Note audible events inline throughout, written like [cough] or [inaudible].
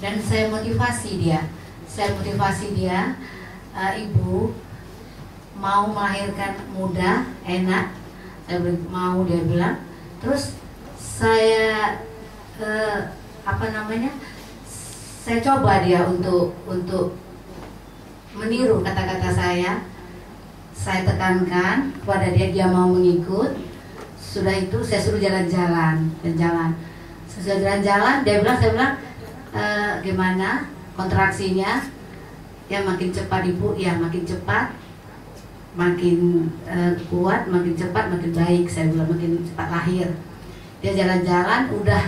dan saya motivasi dia. Saya motivasi dia uh, ibu mau melahirkan muda enak. Saya mau dia bilang. Terus saya uh, apa namanya saya coba dia untuk untuk meniru kata-kata saya. Saya tekankan kepada dia dia mau mengikut. Sudah itu saya suruh jalan-jalan dan jalan. Sesudah jalan-jalan dia bilang saya bilang e, gimana kontraksinya? Ya makin cepat ibu. Ya makin cepat makin uh, kuat makin cepat makin baik. Saya bilang makin cepat lahir. Dia jalan-jalan udah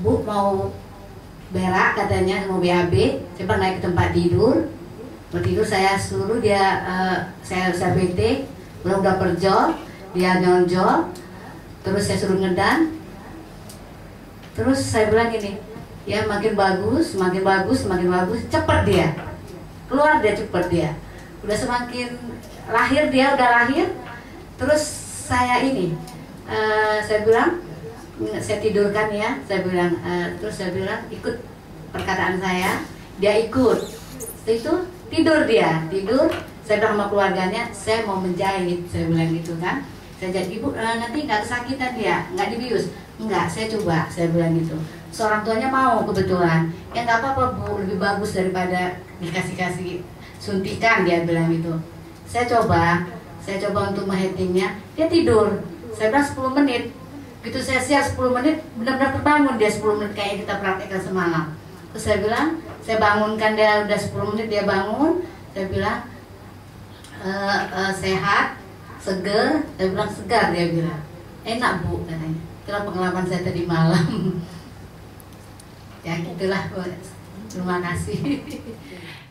bu mau berak katanya mau BAB coba naik ke tempat tidur. Mau tidur saya suruh dia uh, saya saya BT udah udah perjol dia nyonjol. Terus saya suruh ngedan terus saya bilang gini ya makin bagus makin bagus makin bagus cepet dia. Keluar dia cepet dia. Udah semakin lahir dia udah lahir. Terus saya ini uh, saya bilang saya tidurkan ya saya bilang uh, terus saya bilang ikut perkataan saya. Dia ikut. Setelah itu tidur dia tidur. Saya bilang sama keluarganya saya mau menjahit saya bilang gitu kan jadi ibu uh, nanti nggak kesakitan dia nggak dibius. Enggak saya coba saya bilang gitu. Seorang tuanya mau kebetulan. Ya nggak apa-apa bu lebih bagus daripada dikasih kasih suntikan dia bilang gitu. Saya coba saya coba untuk menghitingnya dia tidur. Saya bilang 10 menit. Gitu saya siap 10 menit benar-benar terbangun dia 10 menit kayak kita praktekkan semalam. Terus saya bilang saya bangunkan dia udah 10 menit dia bangun. Saya bilang e, e, sehat seger? Saya bilang segar dia bilang. Enak bu katanya. Itulah pengalaman saya tadi malam. [laughs] Ya gitulah terima kasih [laughs]